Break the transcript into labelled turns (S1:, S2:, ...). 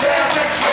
S1: Jack, Jack, Jack.